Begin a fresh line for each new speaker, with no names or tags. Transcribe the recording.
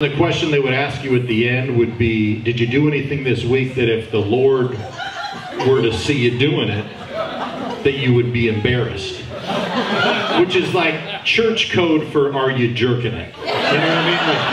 The question they would ask you at the end would be, did you do anything this week that if the Lord were to see you doing it, that you would be embarrassed? Which is like church code for are you jerking it? You know what I mean? Like,